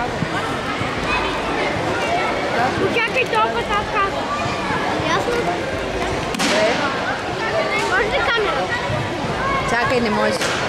Ook het. Uciekaj do potawka. Jasno? Można kamerę. Czekaj, nie możesz.